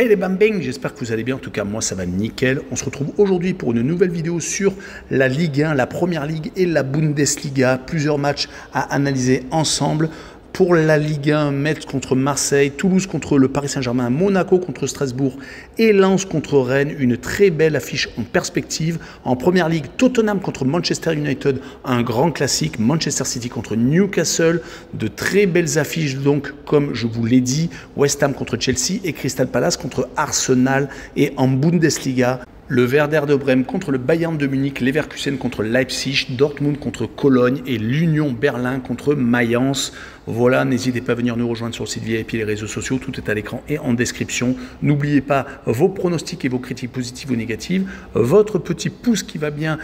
Hey les bambing, j'espère que vous allez bien, en tout cas moi ça va nickel. On se retrouve aujourd'hui pour une nouvelle vidéo sur la Ligue 1, la Première Ligue et la Bundesliga. Plusieurs matchs à analyser ensemble pour la Ligue 1, Metz contre Marseille, Toulouse contre le Paris Saint-Germain, Monaco contre Strasbourg et Lens contre Rennes. Une très belle affiche en perspective. En Première Ligue, Tottenham contre Manchester United, un grand classique. Manchester City contre Newcastle, de très belles affiches donc, comme je vous l'ai dit. West Ham contre Chelsea et Crystal Palace contre Arsenal. Et en Bundesliga, le Werder de Brême contre le Bayern de Munich, Leverkusen contre Leipzig, Dortmund contre Cologne et l'Union Berlin contre Mayence. Voilà, n'hésitez pas à venir nous rejoindre sur le site VIP les réseaux sociaux, tout est à l'écran et en description. N'oubliez pas vos pronostics et vos critiques positives ou négatives, votre petit pouce qui va bien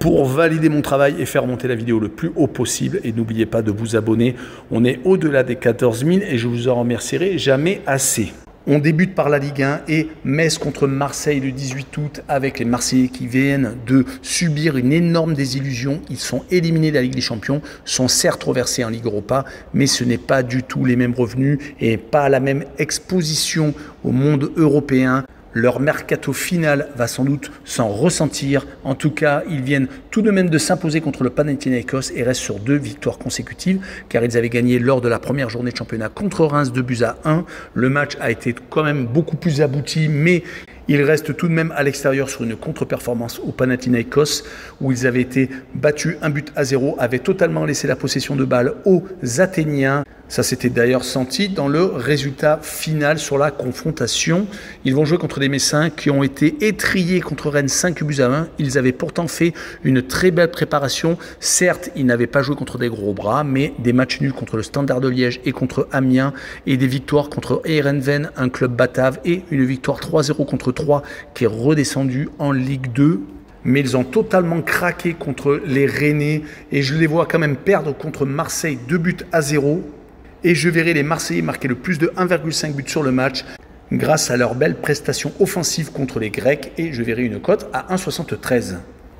pour valider mon travail et faire monter la vidéo le plus haut possible. Et n'oubliez pas de vous abonner. On est au-delà des 14 000 et je vous en remercierai jamais assez. On débute par la Ligue 1 et Metz contre Marseille le 18 août avec les Marseillais qui viennent de subir une énorme désillusion. Ils sont éliminés de la Ligue des Champions, sont certes reversés en Ligue Europa, mais ce n'est pas du tout les mêmes revenus et pas la même exposition au monde européen. Leur mercato final va sans doute s'en ressentir. En tout cas, ils viennent tout de même de s'imposer contre le Panathinaikos et restent sur deux victoires consécutives car ils avaient gagné lors de la première journée de championnat contre Reims 2 buts à 1. Le match a été quand même beaucoup plus abouti, mais ils restent tout de même à l'extérieur sur une contre-performance au Panathinaikos où ils avaient été battus un but à zéro, avaient totalement laissé la possession de balle aux Athéniens. Ça s'était d'ailleurs senti dans le résultat final sur la confrontation. Ils vont jouer contre des Messins qui ont été étriés contre Rennes 5 buts à 1. Ils avaient pourtant fait une très belle préparation. Certes, ils n'avaient pas joué contre des gros bras, mais des matchs nuls contre le Standard de Liège et contre Amiens et des victoires contre Ehrenven, un club batave, et une victoire 3-0 contre 3 qui est redescendu en Ligue 2 mais ils ont totalement craqué contre les Rennais et je les vois quand même perdre contre Marseille 2 buts à 0 et je verrai les Marseillais marquer le plus de 1,5 buts sur le match grâce à leur belle prestation offensive contre les Grecs et je verrai une cote à 1,73.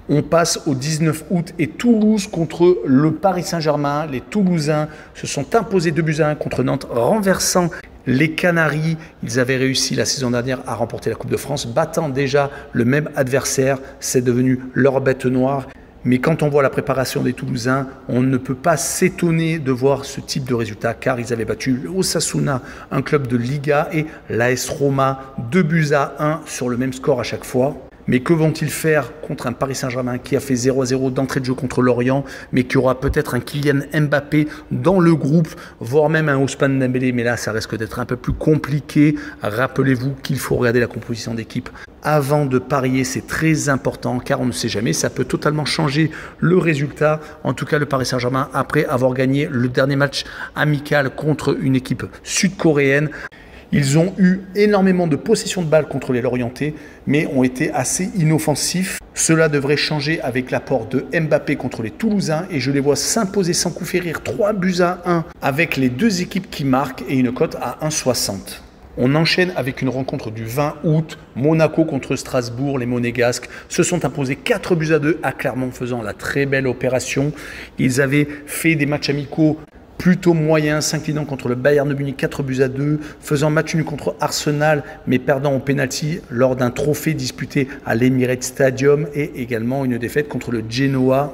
On passe au 19 août et Toulouse contre le Paris Saint-Germain. Les Toulousains se sont imposés 2 buts à 1 contre Nantes, renversant les Canaries. Ils avaient réussi la saison dernière à remporter la Coupe de France, battant déjà le même adversaire. C'est devenu leur bête noire. Mais quand on voit la préparation des Toulousains, on ne peut pas s'étonner de voir ce type de résultat car ils avaient battu Osasuna, un club de Liga, et l'AS Roma, 2 buts à 1 sur le même score à chaque fois. Mais que vont-ils faire contre un Paris Saint-Germain qui a fait 0 à 0 d'entrée de jeu contre Lorient, mais qui aura peut-être un Kylian Mbappé dans le groupe, voire même un Ousmane Dembélé, mais là ça risque d'être un peu plus compliqué. Rappelez-vous qu'il faut regarder la composition d'équipe avant de parier, c'est très important car on ne sait jamais, ça peut totalement changer le résultat. En tout cas, le Paris Saint-Germain, après avoir gagné le dernier match amical contre une équipe sud-coréenne, ils ont eu énormément de possession de balles contre les Lorientais, mais ont été assez inoffensifs. Cela devrait changer avec l'apport de Mbappé contre les Toulousains et je les vois s'imposer sans coup férir 3 buts à 1 avec les deux équipes qui marquent et une cote à 1,60. On enchaîne avec une rencontre du 20 août. Monaco contre Strasbourg. Les Monégasques se sont imposés 4 buts à 2 à Clermont, faisant la très belle opération. Ils avaient fait des matchs amicaux plutôt moyens, s'inclinant contre le Bayern de Munich 4 buts à 2, faisant match nul contre Arsenal, mais perdant au penalty lors d'un trophée disputé à l'Emirates Stadium et également une défaite contre le Genoa.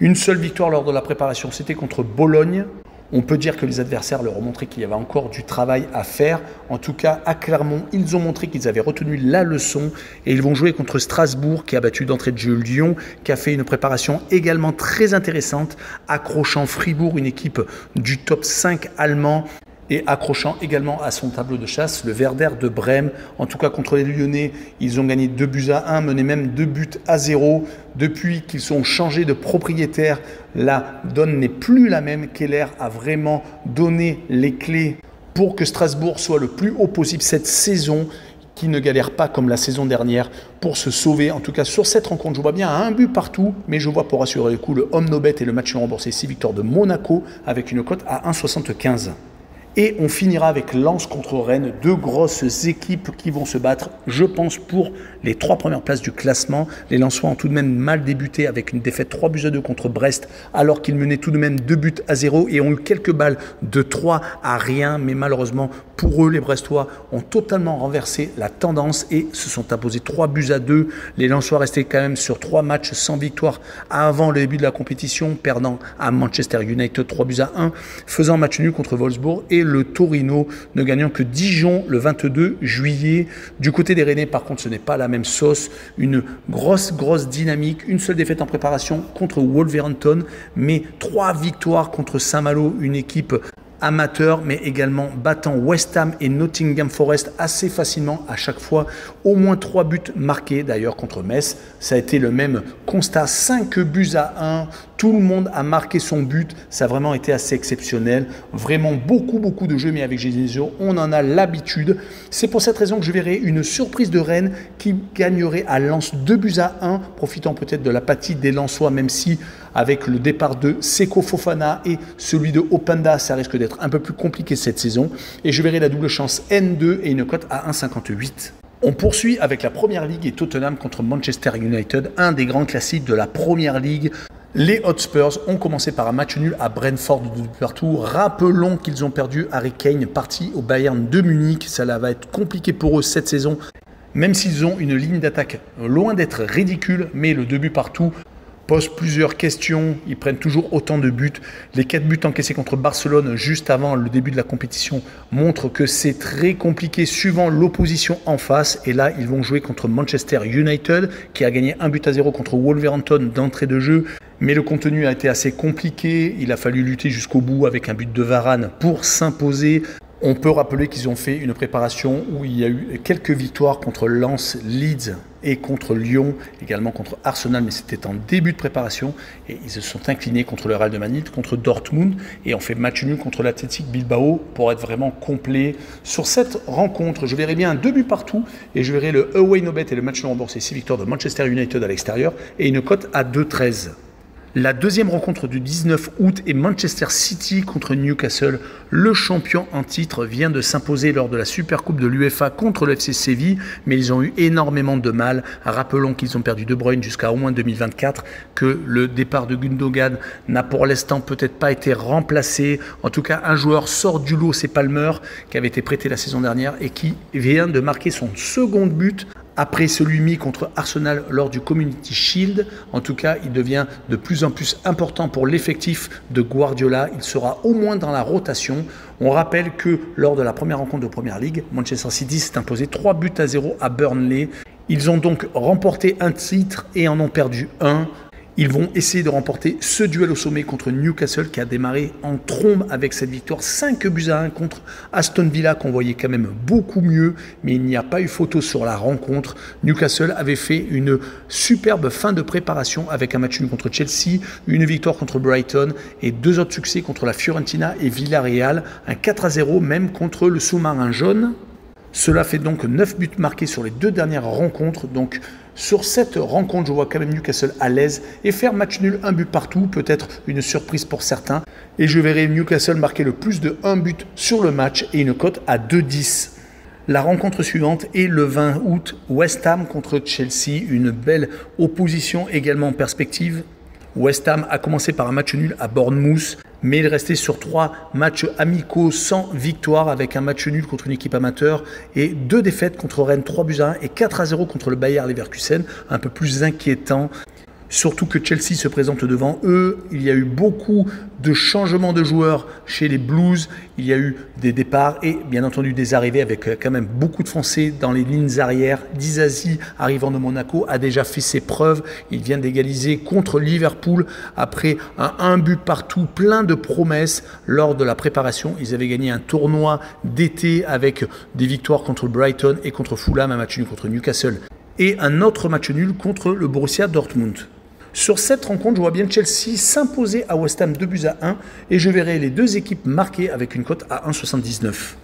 Une seule victoire lors de la préparation, c'était contre Bologne. On peut dire que les adversaires leur ont montré qu'il y avait encore du travail à faire. En tout cas, à Clermont, ils ont montré qu'ils avaient retenu la leçon et ils vont jouer contre Strasbourg qui a battu d'entrée de jeu Lyon, qui a fait une préparation également très intéressante, accrochant Fribourg, une équipe du top 5 allemand et accrochant également à son tableau de chasse le Werder de Brême. En tout cas, contre les Lyonnais, ils ont gagné 2 buts à 1, mené même 2 buts à 0. Depuis qu'ils sont changés de propriétaire, la donne n'est plus la même. Keller a vraiment donné les clés pour que Strasbourg soit le plus haut possible cette saison qui ne galère pas comme la saison dernière pour se sauver. En tout cas, sur cette rencontre, je vois bien un but partout, mais je vois pour assurer le coup le homme nobet et le match remboursé 6 victoires de Monaco avec une cote à 1,75. Et on finira avec Lens contre Rennes, deux grosses équipes qui vont se battre, je pense, pour les trois premières places du classement. Les Lensois ont tout de même mal débuté avec une défaite 3 buts à 2 contre Brest, alors qu'ils menaient tout de même 2 buts à 0 et ont eu quelques balles de 3 à rien, mais malheureusement pour eux, les Brestois ont totalement renversé la tendance et se sont imposés 3 buts à 2. Les Lensois restaient quand même sur 3 matchs sans victoire avant le début de la compétition, perdant à Manchester United 3 buts à 1, faisant match nul contre Wolfsburg et le Torino ne gagnant que Dijon le 22 juillet. Du côté des Rennais, par contre, ce n'est pas la même sauce. Une grosse, grosse dynamique. Une seule défaite en préparation contre Wolverhampton, mais trois victoires contre Saint-Malo, une équipe amateur, mais également battant West Ham et Nottingham Forest assez facilement à chaque fois. Au moins trois buts marqués d'ailleurs contre Metz. Ça a été le même constat, 5 buts à 1. Tout le monde a marqué son but. Ça a vraiment été assez exceptionnel. Vraiment beaucoup, beaucoup de jeux, mais avec Genesio, on en a l'habitude. C'est pour cette raison que je verrai une surprise de Rennes qui gagnerait à Lens 2 buts à 1, profitant peut-être de l'apathie des Lensois, même si avec le départ de Seko Fofana et celui de Openda, ça risque d'être un peu plus compliqué cette saison. Et je verrai la double chance N2 et une cote à 1,58. On poursuit avec la Première Ligue et Tottenham contre Manchester United, un des grands classiques de la Première Ligue. Les Hotspurs ont commencé par un match nul à Brentford de partout. Rappelons qu'ils ont perdu Harry Kane parti au Bayern de Munich. Ça va être compliqué pour eux cette saison. Même s'ils ont une ligne d'attaque loin d'être ridicule, mais le début partout posent plusieurs questions, ils prennent toujours autant de buts. Les quatre buts encaissés contre Barcelone juste avant le début de la compétition montrent que c'est très compliqué suivant l'opposition en face. Et là, ils vont jouer contre Manchester United qui a gagné un but à zéro contre Wolverhampton d'entrée de jeu. Mais le contenu a été assez compliqué. Il a fallu lutter jusqu'au bout avec un but de Varane pour s'imposer. On peut rappeler qu'ils ont fait une préparation où il y a eu quelques victoires contre Lens, Leeds et contre Lyon, également contre Arsenal, mais c'était en début de préparation. Et ils se sont inclinés contre le Real de Madrid, contre Dortmund, et ont fait match nul contre l'Athletic Bilbao pour être vraiment complet. Sur cette rencontre, je verrai bien deux buts partout, et je verrai le away no bet et le match non remboursé, 6 victoires de Manchester United à l'extérieur, et une cote à 2-13. La deuxième rencontre du 19 août est Manchester City contre Newcastle. Le champion en titre vient de s'imposer lors de la Supercoupe de l'UEFA contre le FC Séville, mais ils ont eu énormément de mal. Rappelons qu'ils ont perdu De Bruyne jusqu'à au moins 2024, que le départ de Gundogan n'a pour l'instant peut-être pas été remplacé. En tout cas, un joueur sort du lot, c'est Palmer, qui avait été prêté la saison dernière et qui vient de marquer son second but après celui mis contre Arsenal lors du Community Shield. En tout cas, il devient de plus en plus important pour l'effectif de Guardiola. Il sera au moins dans la rotation. On rappelle que lors de la première rencontre de Première Ligue, Manchester City s'est imposé 3 buts à 0 à Burnley. Ils ont donc remporté un titre et en ont perdu un. Ils vont essayer de remporter ce duel au sommet contre Newcastle qui a démarré en trombe avec cette victoire 5 buts à 1 contre Aston Villa qu'on voyait quand même beaucoup mieux, mais il n'y a pas eu photo sur la rencontre. Newcastle avait fait une superbe fin de préparation avec un match nul contre Chelsea, une victoire contre Brighton et deux autres succès contre la Fiorentina et Villarreal, un 4 à 0 même contre le sous-marin jaune. Cela fait donc 9 buts marqués sur les deux dernières rencontres. Donc sur cette rencontre, je vois quand même Newcastle à l'aise et faire match nul, un but partout, peut-être une surprise pour certains. Et je verrai Newcastle marquer le plus de 1 but sur le match et une cote à 2-10. La rencontre suivante est le 20 août, West Ham contre Chelsea, une belle opposition également en perspective. West Ham a commencé par un match nul à Bournemouth, mais il restait sur trois matchs amicaux sans victoire avec un match nul contre une équipe amateur et deux défaites contre Rennes 3 buts à 1 et 4 à 0 contre le Bayer Leverkusen, un peu plus inquiétant. Surtout que Chelsea se présente devant eux. Il y a eu beaucoup de changements de joueurs chez les Blues. Il y a eu des départs et bien entendu des arrivées avec euh, quand même beaucoup de Français dans les lignes arrières. Dizazi, arrivant de Monaco, a déjà fait ses preuves. Il vient d'égaliser contre Liverpool après un, un but partout, plein de promesses lors de la préparation. Ils avaient gagné un tournoi d'été avec des victoires contre Brighton et contre Fulham, un match nul contre Newcastle et un autre match nul contre le Borussia Dortmund. Sur cette rencontre, je vois bien Chelsea s'imposer à West Ham 2 buts à 1 et je verrai les deux équipes marquées avec une cote à 1,79.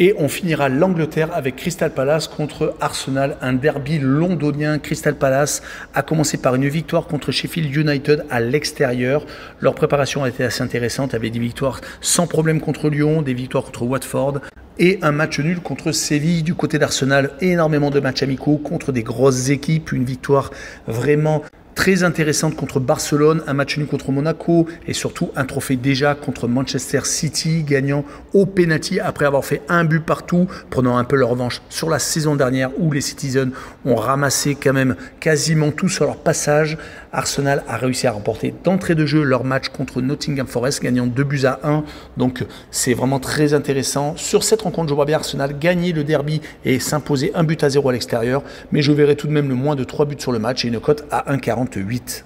Et on finira l'Angleterre avec Crystal Palace contre Arsenal, un derby londonien. Crystal Palace a commencé par une victoire contre Sheffield United à l'extérieur. Leur préparation a été assez intéressante, avec des victoires sans problème contre Lyon, des victoires contre Watford, et un match nul contre Séville du côté d'Arsenal. Énormément de matchs amicaux contre des grosses équipes, une victoire vraiment très intéressante contre Barcelone, un match nul contre Monaco et surtout un trophée déjà contre Manchester City, gagnant au penalty après avoir fait un but partout, prenant un peu leur revanche sur la saison dernière où les Citizens ont ramassé quand même quasiment tout sur leur passage. Arsenal a réussi à remporter d'entrée de jeu leur match contre Nottingham Forest, gagnant 2 buts à 1. Donc c'est vraiment très intéressant. Sur cette rencontre, je vois bien Arsenal gagner le derby et s'imposer un but à 0 à l'extérieur, mais je verrai tout de même le moins de 3 buts sur le match et une cote à 1,48.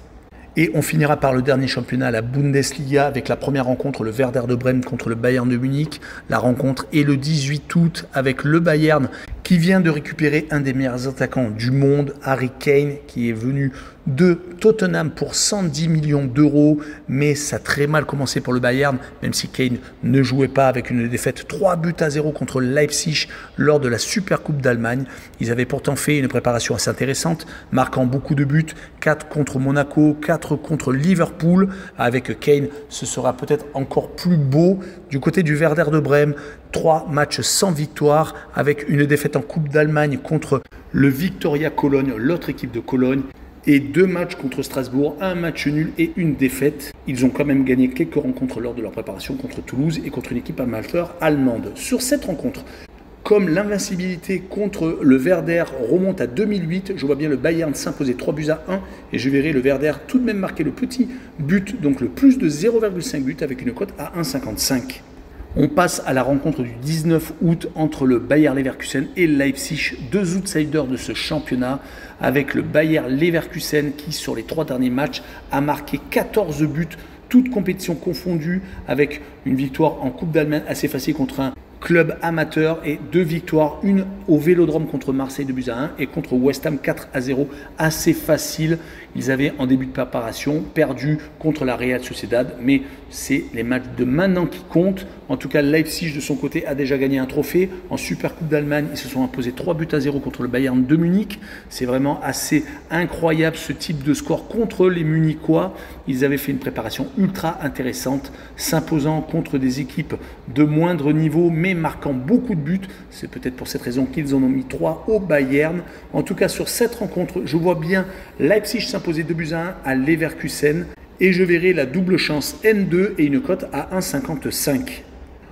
Et on finira par le dernier championnat, la Bundesliga, avec la première rencontre, le Werder de Brême contre le Bayern de Munich. La rencontre est le 18 août avec le Bayern qui vient de récupérer un des meilleurs attaquants du monde, Harry Kane, qui est venu de Tottenham pour 110 millions d'euros, mais ça a très mal commencé pour le Bayern, même si Kane ne jouait pas avec une défaite 3 buts à 0 contre Leipzig lors de la Super Coupe d'Allemagne. Ils avaient pourtant fait une préparation assez intéressante, marquant beaucoup de buts, 4 contre Monaco, 4 contre Liverpool. Avec Kane, ce sera peut-être encore plus beau. Du côté du Werder de Brême, 3 matchs sans victoire, avec une défaite en Coupe d'Allemagne contre le Victoria Cologne, l'autre équipe de Cologne et deux matchs contre Strasbourg, un match nul et une défaite. Ils ont quand même gagné quelques rencontres lors de leur préparation contre Toulouse et contre une équipe amateur allemande. Sur cette rencontre, comme l'invincibilité contre le Werder remonte à 2008, je vois bien le Bayern s'imposer 3 buts à 1 et je verrai le Werder tout de même marquer le petit but, donc le plus de 0,5 but avec une cote à 1,55. On passe à la rencontre du 19 août entre le Bayer Leverkusen et Leipzig, deux outsiders de ce championnat, avec le Bayer Leverkusen qui, sur les trois derniers matchs, a marqué 14 buts, toutes compétitions confondues, avec une victoire en Coupe d'Allemagne assez facile contre un club amateur et deux victoires, une au Vélodrome contre Marseille de buts à 1 et contre West Ham 4 à 0, assez facile. Ils avaient en début de préparation perdu contre la Real Sociedad, mais c'est les matchs de maintenant qui comptent. En tout cas, Leipzig de son côté a déjà gagné un trophée. En Super Coupe d'Allemagne, ils se sont imposés 3 buts à 0 contre le Bayern de Munich. C'est vraiment assez incroyable ce type de score contre les Munichois. Ils avaient fait une préparation ultra intéressante, s'imposant contre des équipes de moindre niveau, mais marquant beaucoup de buts. C'est peut-être pour cette raison qu'ils en ont mis 3 au Bayern. En tout cas, sur cette rencontre, je vois bien Leipzig s'imposer 2 buts à 1 à Leverkusen et je verrai la double chance N2 et une cote à 1,55.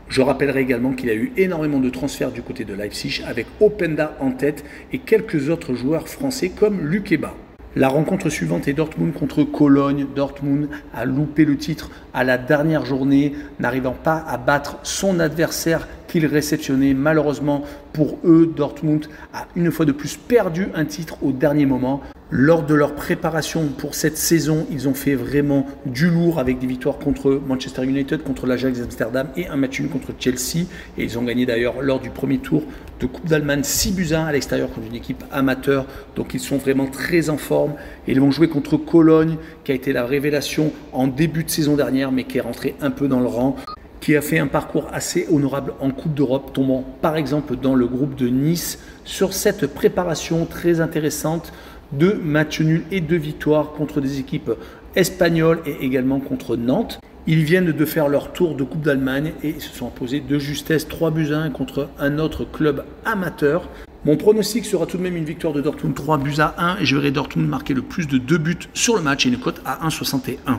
Je rappellerai également qu'il y a eu énormément de transferts du côté de Leipzig avec Openda en tête et quelques autres joueurs français comme Lukeba. La rencontre suivante est Dortmund contre Cologne. Dortmund a loupé le titre à la dernière journée, n'arrivant pas à battre son adversaire qu'il réceptionnait. Malheureusement pour eux, Dortmund a une fois de plus perdu un titre au dernier moment. Lors de leur préparation pour cette saison, ils ont fait vraiment du lourd avec des victoires contre Manchester United, contre l'Ajax Amsterdam et un match nul contre Chelsea. Et ils ont gagné d'ailleurs lors du premier tour de Coupe d'Allemagne 6 buts 1 à l'extérieur contre une équipe amateur. Donc ils sont vraiment très en forme. Et ils vont jouer contre Cologne, qui a été la révélation en début de saison dernière, mais qui est rentré un peu dans le rang qui a fait un parcours assez honorable en Coupe d'Europe, tombant par exemple dans le groupe de Nice sur cette préparation très intéressante deux matchs nuls et deux victoires contre des équipes espagnoles et également contre Nantes. Ils viennent de faire leur tour de Coupe d'Allemagne et se sont imposés de justesse 3 buts à 1 contre un autre club amateur. Mon pronostic sera tout de même une victoire de Dortmund 3 buts à 1 et je verrai Dortmund marquer le plus de 2 buts sur le match et une cote à 1,61.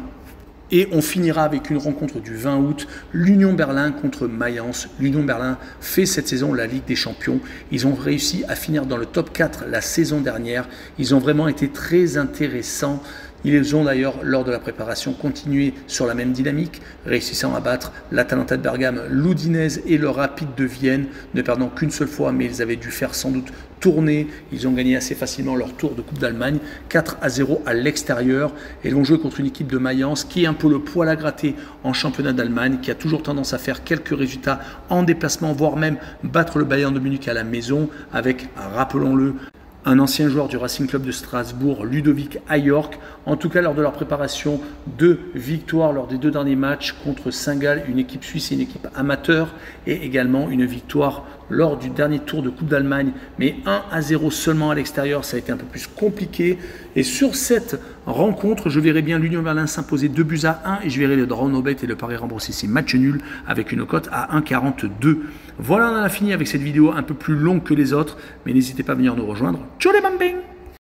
Et on finira avec une rencontre du 20 août, l'Union Berlin contre Mayence. L'Union Berlin fait cette saison la Ligue des Champions. Ils ont réussi à finir dans le top 4 la saison dernière. Ils ont vraiment été très intéressants. Ils ont d'ailleurs, lors de la préparation, continué sur la même dynamique, réussissant à battre l'Atalanta de Bergame, l'Udinese et le Rapide de Vienne, ne perdant qu'une seule fois, mais ils avaient dû faire sans doute tourner. Ils ont gagné assez facilement leur tour de Coupe d'Allemagne, 4 à 0 à l'extérieur. Et ils vont jouer contre une équipe de Mayence qui est un peu le poil à gratter en championnat d'Allemagne, qui a toujours tendance à faire quelques résultats en déplacement, voire même battre le Bayern de Munich à la maison, avec, rappelons-le, un ancien joueur du Racing Club de Strasbourg, Ludovic Ayork. En tout cas, lors de leur préparation, deux victoires lors des deux derniers matchs contre Saint-Gall, une équipe suisse et une équipe amateur, et également une victoire lors du dernier tour de Coupe d'Allemagne, mais 1 à 0 seulement à l'extérieur, ça a été un peu plus compliqué. Et sur cette rencontre, je verrai bien l'Union Berlin s'imposer 2 buts à 1 et je verrai le draw no bet et le pari remboursé ici match nul avec une cote à 1,42. Voilà, on en a fini avec cette vidéo un peu plus longue que les autres, mais n'hésitez pas à venir nous rejoindre. Ciao les bambins